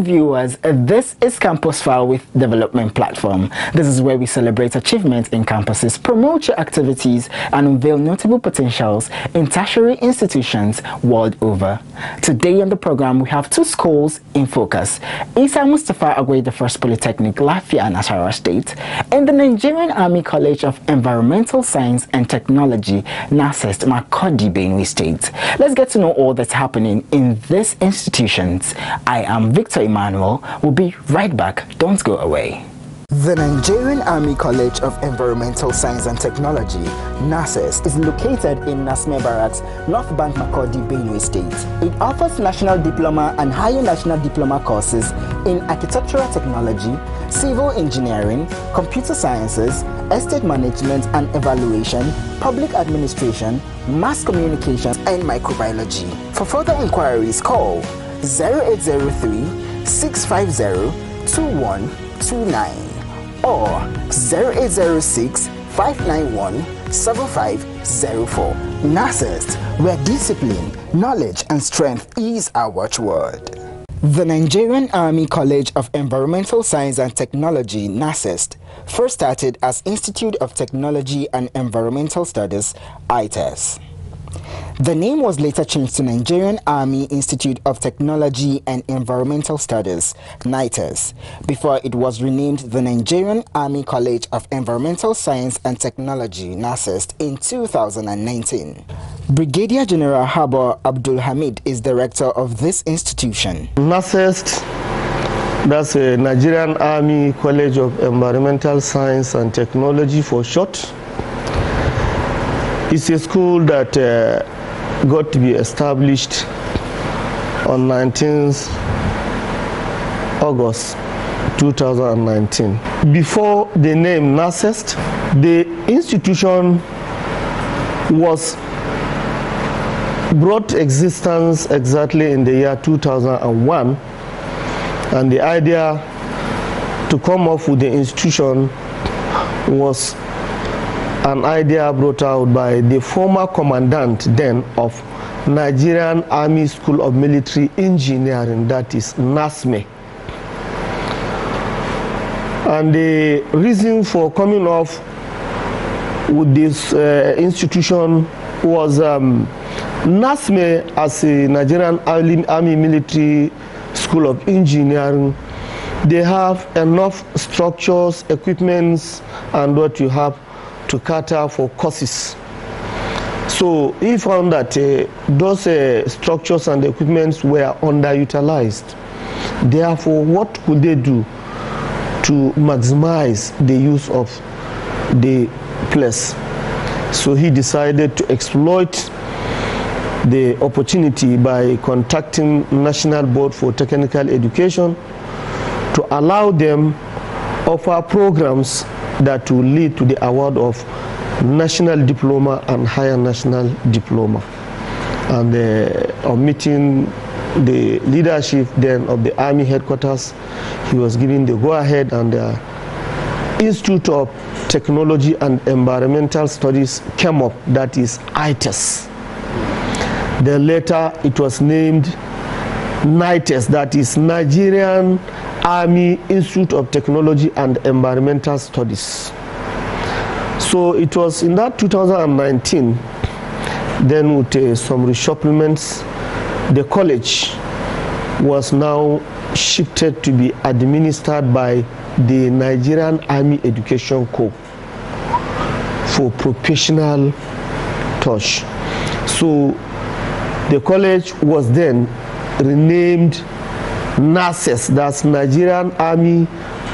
Viewers, uh, this is Campus File with Development Platform. This is where we celebrate achievements in campuses, promote your activities and unveil notable potentials in tertiary institutions world over. Today on the program we have two schools in focus. Isa Mustapha Agwai the First Polytechnic, Lafia, Nasarawa State and the Nigerian Army College of Environmental Science and Technology, NACEST, Makurdi, Benue State. Let's get to know all that's happening in these institutions. I am Victor Emmanuel. We'll be right back. Don't go away. The Nigerian Army College of Environmental Science and Technology, NACEST, is located in Nasme Barracks, North Bank Makurdi, Benue State. It offers national diploma and higher national diploma courses in architectural technology, civil engineering, computer sciences, estate management and evaluation, public administration, mass communications, and microbiology. For further inquiries, call 0803 650 2129 or 0806 591 7504. NACEST, where discipline, knowledge, and strength is our watchword. The Nigerian Army College of Environmental Science and Technology, NACEST, first started as Institute of Technology and Environmental Studies, ITES. The name was later changed to Nigerian Army Institute of Technology and Environmental Studies, NITES, before it was renamed the Nigerian Army College of Environmental Science and Technology, NACEST, in 2019. Brigadier General Habo Abdul Hamid is director of this institution. NACEST, that's a Nigerian Army College of Environmental Science and Technology for short. It's a school that uh, got to be established on 19th August 2019. Before the name NACEST, the institution was brought existence exactly in the year 2001 and the idea to come up with the institution was an idea brought out by the former commandant then of Nigerian Army School of Military Engineering, that is NASME. And the reason for coming off with this uh, institution was um, NASME as a Nigerian Army Military School of Engineering, they have enough structures, equipments, and what you have to cater for courses. So he found that uh, those uh, structures and equipments were underutilized. Therefore, what could they do to maximize the use of the place? So he decided to exploit the opportunity by contacting National Board for Technical Education to allow them offer programs that will lead to the award of national diploma and higher national diploma. And uh, on meeting the leadership then of the army headquarters, he was given the go-ahead and the Institute of Technology and Environmental Studies came up, that is ITES. Then later it was named NITES, that is Nigerian Army Institute of Technology and Environmental Studies. So it was in that 2019, then with uh, some reshufflements, the college was now shifted to be administered by the Nigerian Army Education Corps for professional touch. So the college was then renamed NACEST, that's Nigerian Army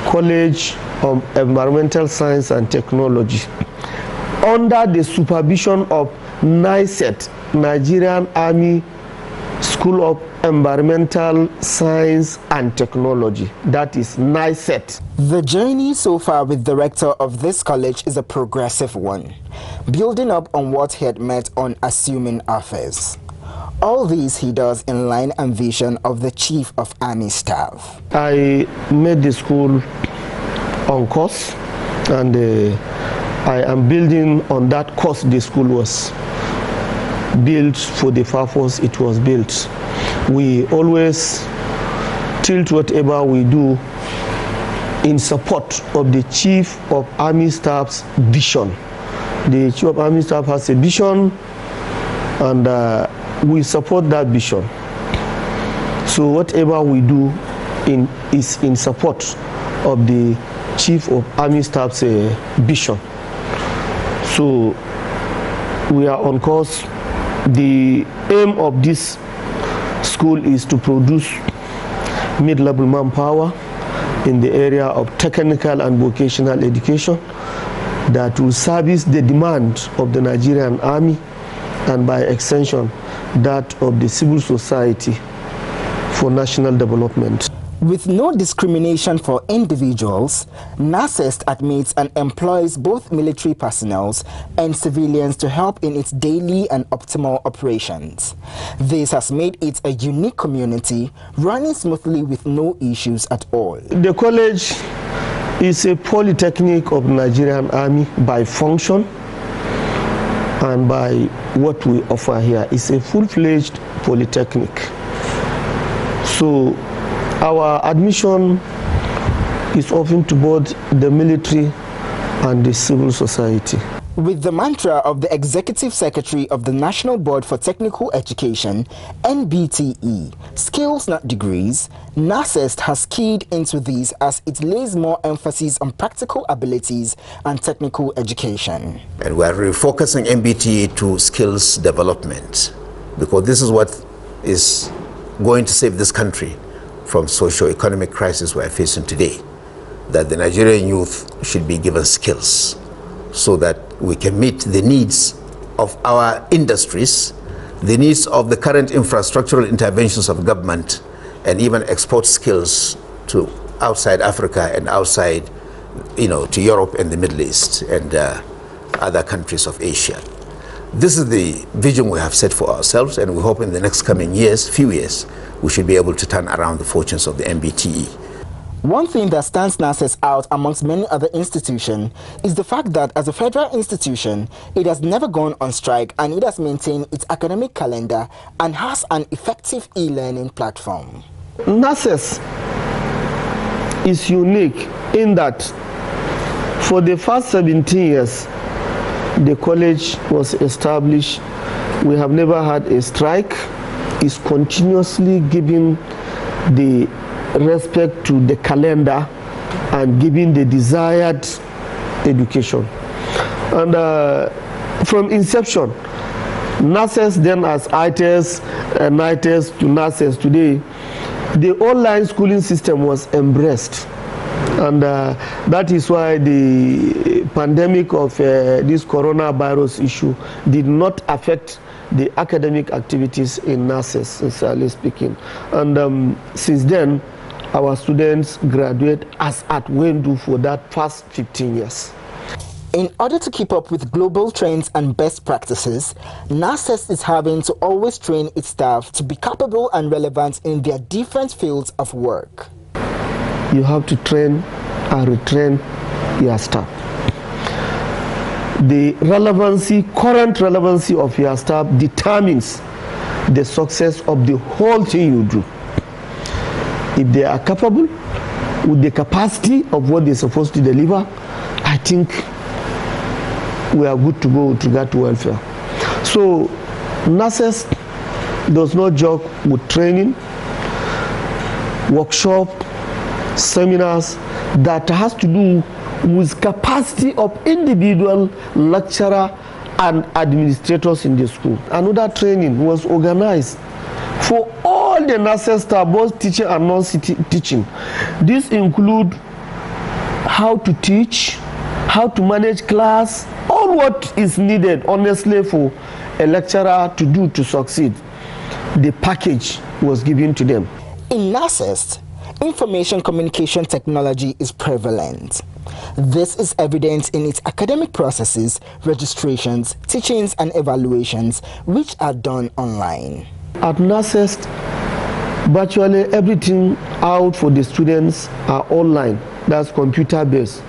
College of Environmental Science and Technology, under the supervision of NICET, Nigerian Army School of Environmental Science and Technology, that is NISET. The journey so far with the rector of this college is a progressive one, building up on what he had met on assuming office. All these he does in line and vision of the Chief of Army Staff. I made the school on course and uh, I am building on that course the school was built for the purpose it was built. We always tilt whatever we do in support of the Chief of Army Staff's vision. The Chief of Army Staff has a vision and uh, we support that vision. So whatever we do in, is in support of the Chief of Army Staff's uh, vision. So we are on course. The aim of this school is to produce mid-level manpower in the area of technical and vocational education that will service the demand of the Nigerian army and by extension that of the civil society for national development. With no discrimination for individuals, NACEST admits and employs both military personnel and civilians to help in its daily and optimal operations. This has made it a unique community running smoothly with no issues at all. The college is a polytechnic of Nigerian Army by function and by what we offer here is a full-fledged polytechnic. So our admission is open to both the military and the civil society. With the mantra of the Executive Secretary of the National Board for Technical Education, NBTE, skills not degrees, NACEST has keyed into these as it lays more emphasis on practical abilities and technical education. And we are refocusing NBTE to skills development because this is what is going to save this country from socio-economic crisis we are facing today. That the Nigerian youth should be given skills so that we can meet the needs of our industries, the needs of the current infrastructural interventions of government, and even export skills to outside Africa and outside, you know, to Europe and the Middle East and uh, other countries of Asia. This is the vision we have set for ourselves, and we hope in the next coming years, few years, we should be able to turn around the fortunes of the NBTE. One thing that stands NACEST out amongst many other institutions is the fact that as a federal institution, it has never gone on strike and it has maintained its academic calendar and has an effective e-learning platform. NACEST is unique in that for the first 17 years, the college was established. We have never had a strike. It's continuously giving the respect to the calendar and giving the desired education. And uh, from inception, nurses then as ITES and NITES to nurses today, the online schooling system was embraced. And uh, that is why the pandemic of uh, this coronavirus issue did not affect the academic activities in nurses, sincerely speaking. And um, since then, our students graduate as at Wendu for that past 15 years. In order to keep up with global trends and best practices, NACEST is having to always train its staff to be capable and relevant in their different fields of work. You have to train and retrain your staff. The relevancy, current relevancy of your staff determines the success of the whole thing you do if they are capable with the capacity of what they're supposed to deliver, I think we are good to go with regard to welfare. So nurses does not joke with training, workshop, seminars that has to do with capacity of individual lecturer and administrators in the school. Another training was organized for all the nurses staff, both teaching and non-teaching. This include how to teach, how to manage class, all what is needed honestly for a lecturer to do to succeed. the package was given to them. In NACEST, information communication technology is prevalent. This is evident in its academic processes, registrations, teachings, and evaluations, which are done online. At NACEST, virtually everything out for the students are online. That's computer based.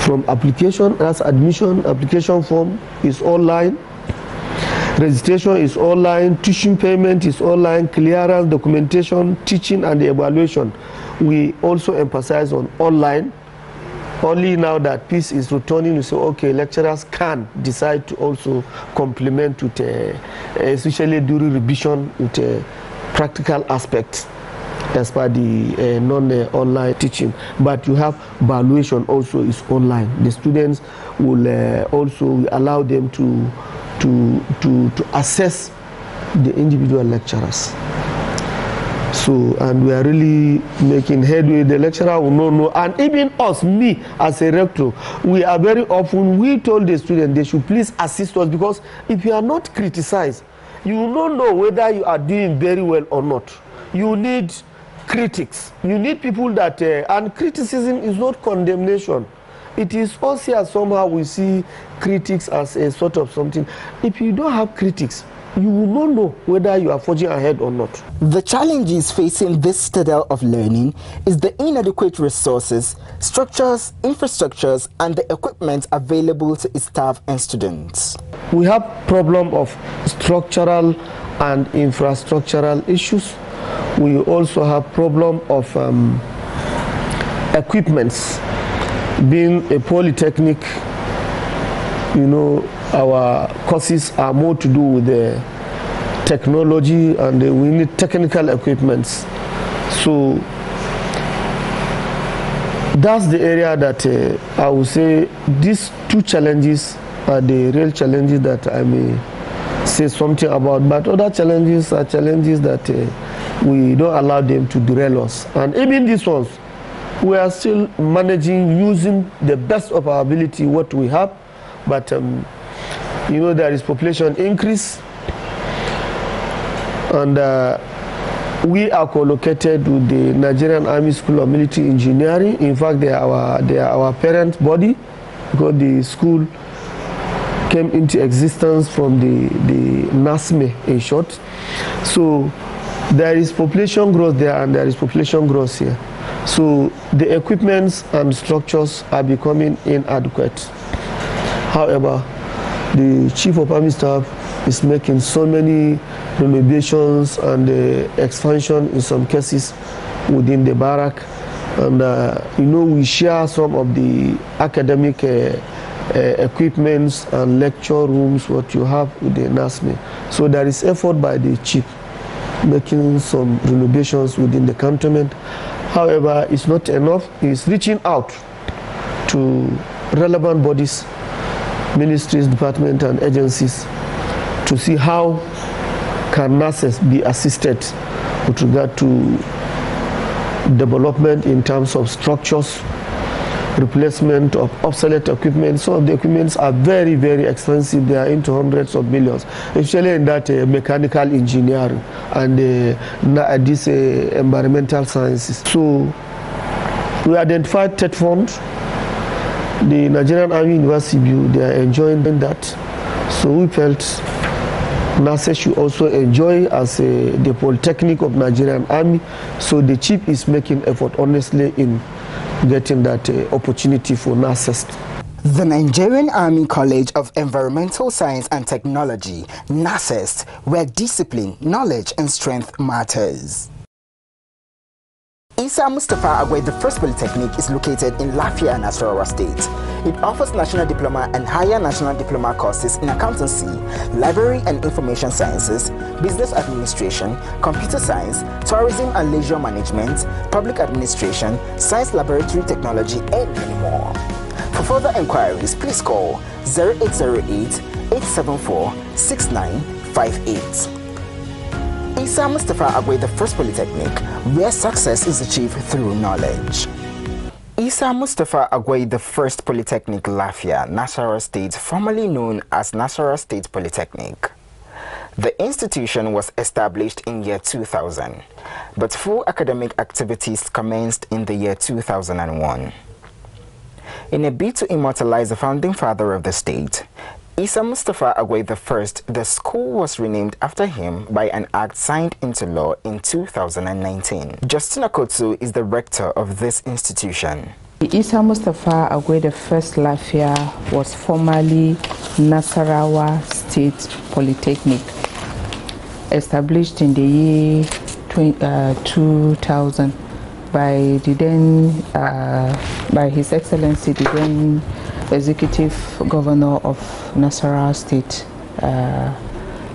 From application, that's admission, application form is online. Registration is online, tuition payment is online, clearance, documentation, teaching and evaluation. We also emphasize on online. Only now that peace is returning, we say, okay, lecturers can decide to also complement with, uh, especially during revision with uh, practical aspects as per the uh, non-online teaching. But you have valuation also is online. The students will uh, also allow them to, to, to, to assess the individual lecturers. So, and we are really making headway. The lecturer will not know. And even us, me as a rector, we are very often, we told the students they should please assist us because if you are not criticized, you not know whether you are doing very well or not. You need critics. You need people that, uh, and criticism is not condemnation. It is also somehow we see critics as a sort of something. If you don't have critics, you will not know whether you are forging ahead or not. The challenges facing this citadel of learning is the inadequate resources, structures, infrastructures, and the equipment available to staff and students. We have problem of structural and infrastructural issues. We also have problem of um, equipments. Being a polytechnic, you know, our courses are more to do with the technology and we need technical equipments. So that's the area that uh, I would say these two challenges are the real challenges that I may say something about. But other challenges are challenges that uh, we don't allow them to derail us. And even these ones, we are still managing using the best of our ability what we have. But um, you know there is population increase and uh, we are co-located with the Nigerian Army School of Military Engineering. In fact, they are our, they are our parent body because the school came into existence from the, the NASME in short. So there is population growth there and there is population growth here. So the equipments and structures are becoming inadequate. However, the Chief of Army Staff is making so many renovations and uh, expansion in some cases within the barrack. And uh, you know, we share some of the academic uh, uh, equipments and lecture rooms, what you have with the NASME. So there is effort by the chief making some renovations within the cantonment. However, it's not enough. He's reaching out to relevant bodies, ministries, departments, and agencies to see how can nurses be assisted with regard to development in terms of structures, replacement of obsolete equipment. Some of the equipments are very, very expensive. They are into hundreds of millions, especially in that uh, mechanical engineering and uh, this uh, environmental sciences. So we identified TETFund, the Nigerian Army University, they are enjoying that. So we felt NASE should also enjoy as a, the Polytechnic of Nigerian Army. So the chief is making effort honestly in getting that uh, opportunity for NACEST. The Nigerian Army College of Environmental Science and Technology, NACEST, where discipline, knowledge and strength matters. Isa Mustapha Agwai, the first polytechnic, is located in Lafia, Nasarawa State. It offers national diploma and higher national diploma courses in accountancy, library and information sciences, business administration, computer science, tourism and leisure management, public administration, science laboratory technology, and many more. For further inquiries, please call 0808 874 6958. Isa Mustapha Agwai, the first polytechnic, where success is achieved through knowledge. Isa Mustapha Agwai, the first polytechnic Lafia, Nasarawa State, formerly known as Nasarawa State Polytechnic. The institution was established in year 2000, but full academic activities commenced in the year 2001. In a bid to immortalize the founding father of the state, Isa Mustapha Agwai I, the school was renamed after him by an act signed into law in 2019. Justina Kotsu is the rector of this institution. Isa Mustapha Agwai I Lafia was formerly Nasarawa State Polytechnic established in the year uh, 2000 by the then uh, by His Excellency the then Executive Governor of Nasarawa State, uh,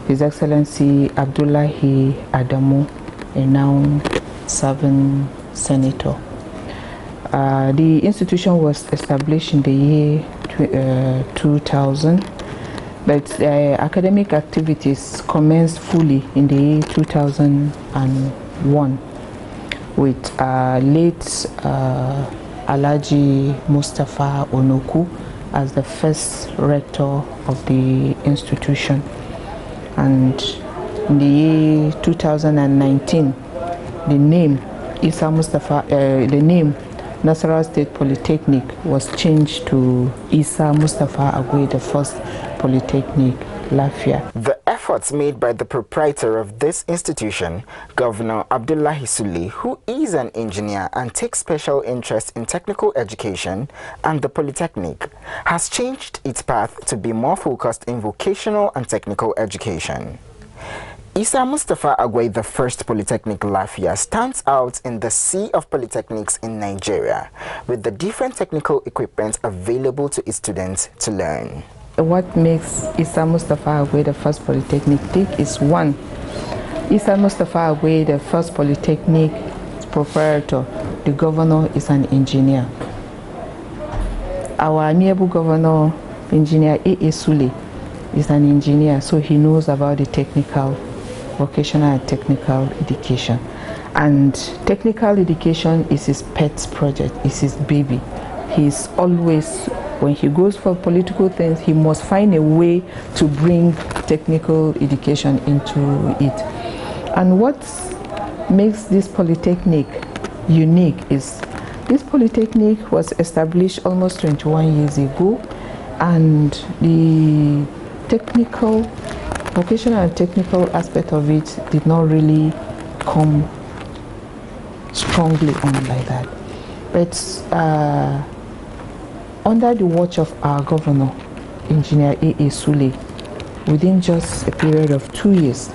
His Excellency Abdullahi Adamu, a now serving senator. Uh, the institution was established in the year uh, 2000 but uh, academic activities commenced fully in the year 2001 with uh, late uh, Alhaji Mustafa Onoku as the first rector of the institution. And in the year 2019, the name Isa Mustapha, uh, the name Nasarawa State Polytechnic was changed to Isa Mustapha Agwai, the first Polytechnic, Lafia. The efforts made by the proprietor of this institution, Governor Abdullahi Sule, who is an engineer and takes special interest in technical education and the Polytechnic, has changed its path to be more focused in vocational and technical education. Isa Mustapha Agwai, the first Polytechnic Lafia, stands out in the sea of polytechnics in Nigeria with the different technical equipment available to its students to learn. What makes Isa Mustapha Agwai the first Polytechnic tick is one, Isa Mustapha Agwai, the first Polytechnic proprietor, the governor is an engineer. Our amiable governor, Engineer A.A. Sule, is an engineer, so he knows about the technical vocational and technical education. And technical education is his pet project, is his baby. He's always, when he goes for political things, he must find a way to bring technical education into it. And what makes this polytechnic unique is this polytechnic was established almost 21 years ago and the technical vocational and technical aspect of it did not really come strongly on like that. But uh, under the watch of our governor, Engineer A.A. Sule, within just a period of two years,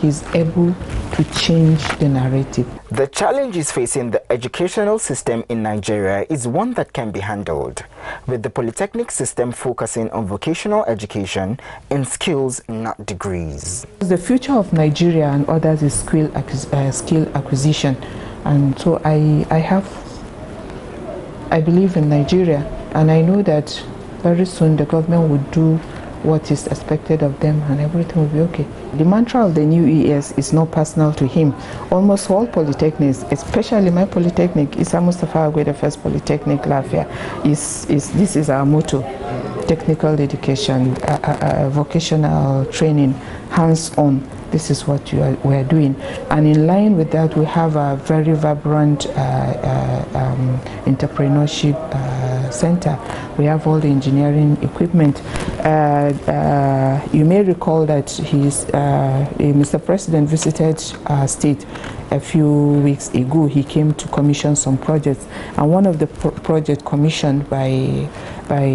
he's able to change the narrative. The challenges facing the educational system in Nigeria is one that can be handled, with the polytechnic system focusing on vocational education and skills, not degrees. The future of Nigeria and others is skill, uh, skill acquisition, and so I, I have, I believe in Nigeria, and I know that very soon the government will do what is expected of them and everything will be okay. The mantra of the new ES is not personal to him. Almost all polytechnics, especially my polytechnic, Isa Mustapha Agwai, the first polytechnic Lafia, is, is this is our motto. Technical education, uh, uh, uh, vocational training, hands-on. This is what are, we are doing. And in line with that, we have a very vibrant uh, uh, um, entrepreneurship uh, center. We have all the engineering equipment. Uh, uh, you may recall that he's, uh, Mr. President visited our state a few weeks ago. He came to commission some projects, and one of the pro projects commissioned by by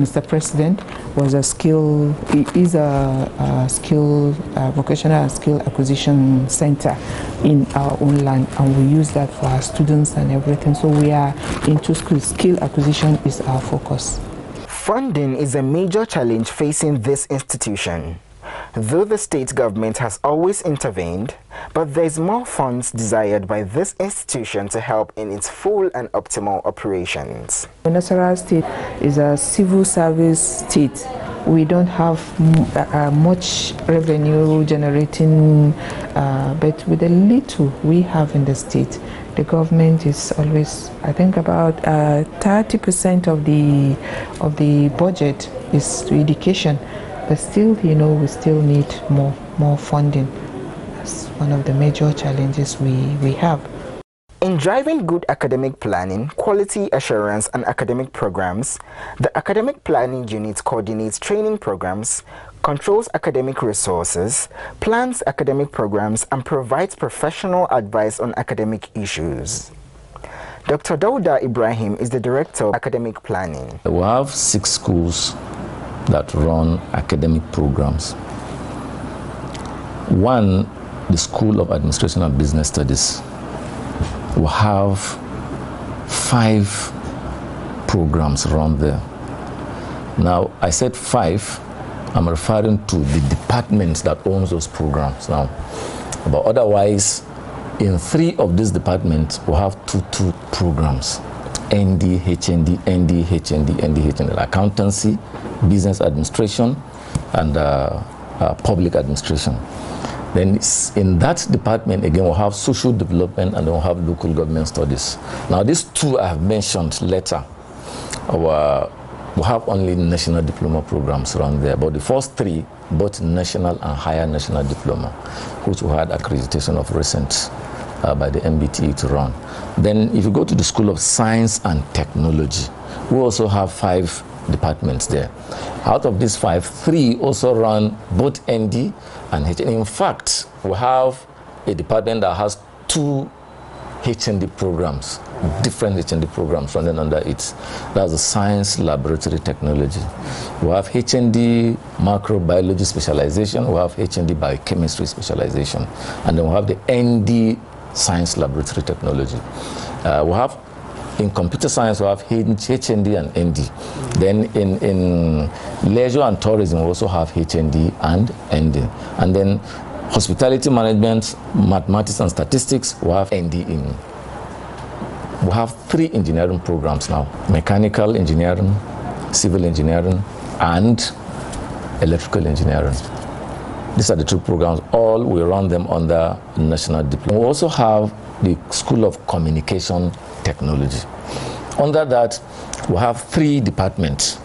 Mr. President was a skill is a, a skill a vocational skill acquisition center in our own land, and we use that for our students and everything. So we are into skill skill acquisition is our focus. Funding is a major challenge facing this institution. Though the state government has always intervened, but there is more funds desired by this institution to help in its full and optimal operations. Nasarawa State is a civil service state. We don't have uh, much revenue generating, uh, but with the little we have in the state, the government is always, I think, about 30% uh, of the of the budget is to education. But still, you know, we still need more more funding. That's one of the major challenges we, we have. In driving good academic planning, quality assurance, and academic programs, the Academic Planning Unit coordinates training programs, controls academic resources, plans academic programs, and provides professional advice on academic issues. Dr. Dauda Ibrahim is the Director of Academic Planning. We have six schools that run academic programs. One, the School of Administration and Business Studies will have five programs around there. Now, I said five, I'm referring to the departments that owns those programs now. But otherwise, in three of these departments, we have two, two programs. ND, HND, ND, HND, ND, HND, accountancy, business administration, and uh, uh, public administration. Then in that department, again, we'll have social development and we'll have local government studies. Now, these two I have mentioned later. Our, we have only national diploma programs around there, but the first three, both national and higher national diploma, which we had accreditation of recent uh, by the NBTE to run. Then if you go to the School of Science and Technology, we also have five departments there. Out of these five, three also run both ND and HND. In fact, we have a department that has two HND programs, different HND programs running under it. That's the Science Laboratory Technology. We have HND Microbiology Specialization, we have HND Biochemistry Specialization, and then we have the ND Science Laboratory Technology. Uh, we have in computer science, we have HND and ND. Then in, in leisure and tourism, we also have HND and ND. And then hospitality management, mathematics and statistics, we have ND in. We have three engineering programs now, mechanical engineering, civil engineering, and electrical engineering. These are the two programs. All we run them under national diploma. We also have the School of Communication Technology. Under that, we have three departments.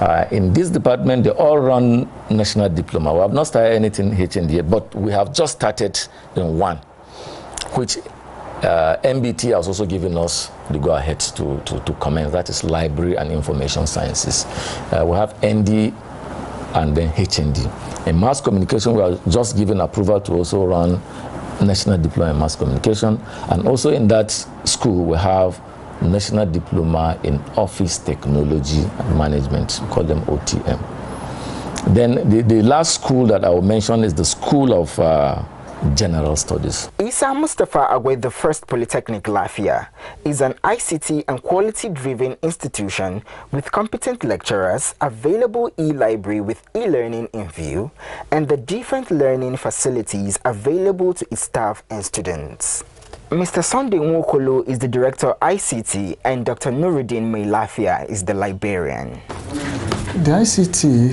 Uh, in this department, they all run national diploma. We have not started anything HND yet, but we have just started in one, which uh, MBT has also given us the go ahead to, to, to commence. That is Library and Information Sciences. Uh, we have ND and then HND. In mass communication, we are just given approval to also run National Diploma in Mass Communication. And also in that school, we have National Diploma in Office Technology and Management, we call them OTM. Then the, the last school that I will mention is the School of uh, General Studies. Isa Mustapha Agwai, the first Polytechnic Lafia, is an ICT and quality-driven institution with competent lecturers, available e-library with e-learning in view, and the different learning facilities available to its staff and students. Mr. Sunday Nwokolo is the director of ICT and Dr. Nuruddin Mailafia is the librarian. The ICT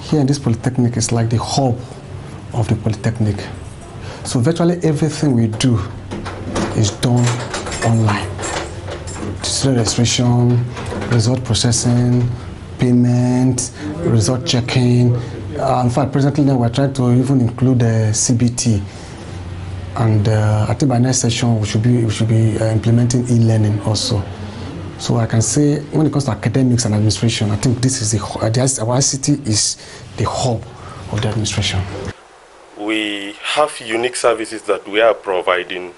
here in this Polytechnic is like the hub of the Polytechnic. So virtually everything we do is done online. Student registration, result processing, payment, result checking. Uh, in fact, presently now we're trying to even include the CBT. And uh, I think by next session we should be we should be uh, implementing e-learning also. So I can say when it comes to academics and administration, I think this is the, uh, the ICT is the hub of the administration we have unique services that we are providing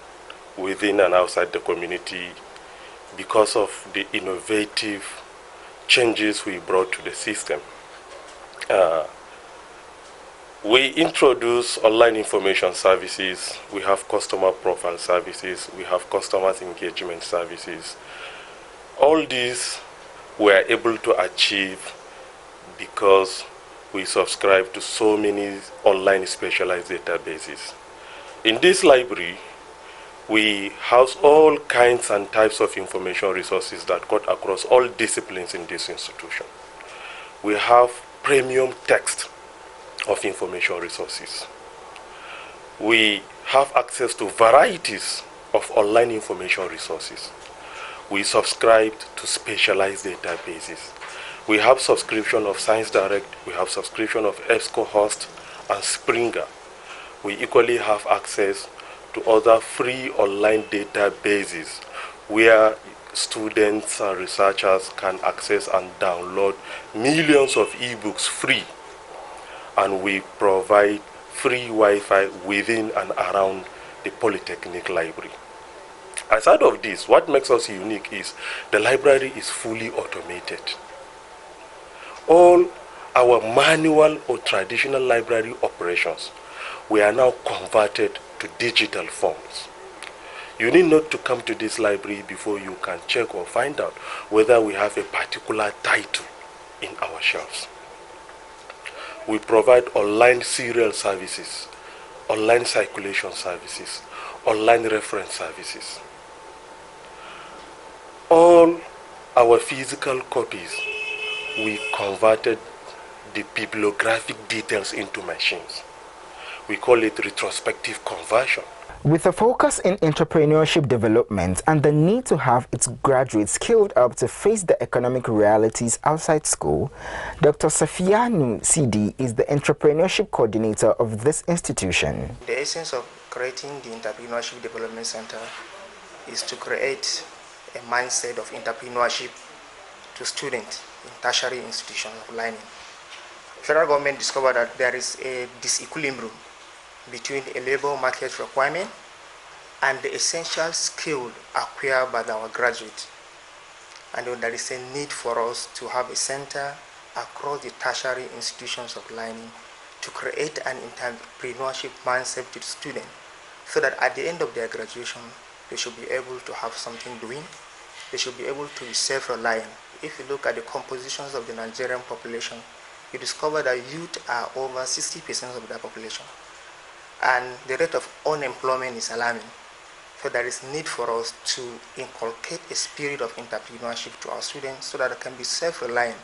within and outside the community because of the innovative changes we brought to the system. Uh, we introduce online information services, we have customer profile services, we have customer engagement services. All these we are able to achieve because we subscribe to so many online specialized databases. In this library, we house all kinds and types of information resources that cut across all disciplines in this institution. We have premium text of information resources. We have access to varieties of online information resources. We subscribe to specialized databases we have subscription of Science Direct, we have subscription of EBSCO Host, and Springer, we equally have access to other free online databases where students and researchers can access and download millions of ebooks free and we provide free Wi-Fi within and around the Polytechnic Library. Aside of this, what makes us unique is the library is fully automated. All our manual or traditional library operations we are now converted to digital forms. You need not to come to this library before you can check or find out whether we have a particular title in our shelves. We provide online serial services, online circulation services, online reference services. All our physical copies, we converted the bibliographic details into machines. We call it retrospective conversion. With a focus in entrepreneurship development and the need to have its graduates skilled up to face the economic realities outside school, Dr. Safiyanu CD is the entrepreneurship coordinator of this institution. The essence of creating the Entrepreneurship Development Center is to create a mindset of entrepreneurship to students in tertiary institutions of learning. Federal government discovered that there is a disequilibrium between a labor market requirement and the essential skill acquired by our graduates. And there is a need for us to have a center across the tertiary institutions of learning to create an entrepreneurship mindset to the student so that at the end of their graduation they should be able to have something doing they should be able to be self-reliant if you look at the compositions of the nigerian population you discover that youth are over 60% of the population and the rate of unemployment is alarming. So there is need for us to inculcate a spirit of entrepreneurship to our students so that they can be self-reliant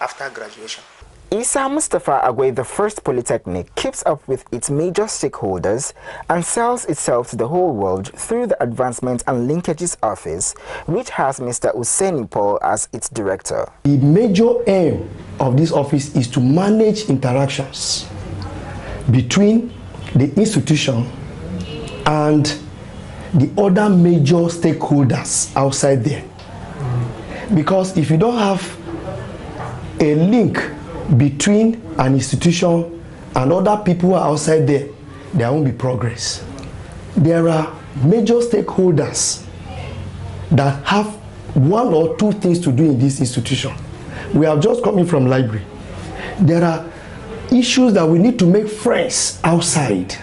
after graduation. Isa Mustapha Agwai, the first polytechnic, keeps up with its major stakeholders and sells itself to the whole world through the Advancement and Linkages Office, which has Mr. Useni Paul as its director. The major aim of this office is to manage interactions between the institution and the other major stakeholders outside there. Because if you don't have a link between an institution and other people outside there, there won't be progress. There are major stakeholders that have one or two things to do in this institution. We have just come in from library. There are issues that we need to make friends outside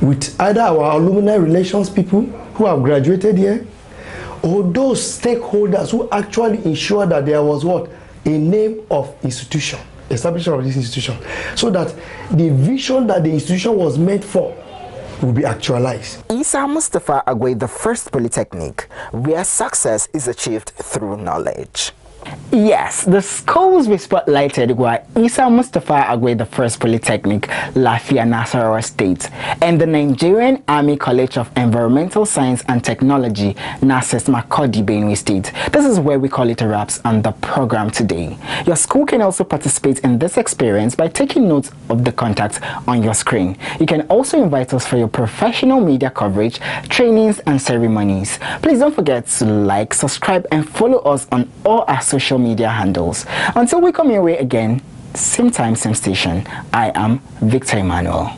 with either our alumni relations people who have graduated here or those stakeholders who actually ensure that there was what a name of institution establishment of this institution so that the vision that the institution was meant for will be actualized. Isa Mustapha Agwai, the first polytechnic, where success is achieved through knowledge. Yes, the schools we spotlighted were Isa Mustapha Agwai, the First Polytechnic, Lafia Nasarawa State, and the Nigerian Army College of Environmental Science and Technology, NACEST Makurdi, Benue State. This is where we call it wraps on the program today. Your school can also participate in this experience by taking notes of the contacts on your screen. You can also invite us for your professional media coverage, trainings, and ceremonies. Please don't forget to like, subscribe, and follow us on all our social media handles. Until we come your way again, same time, same station, I am Victor Emmanuel.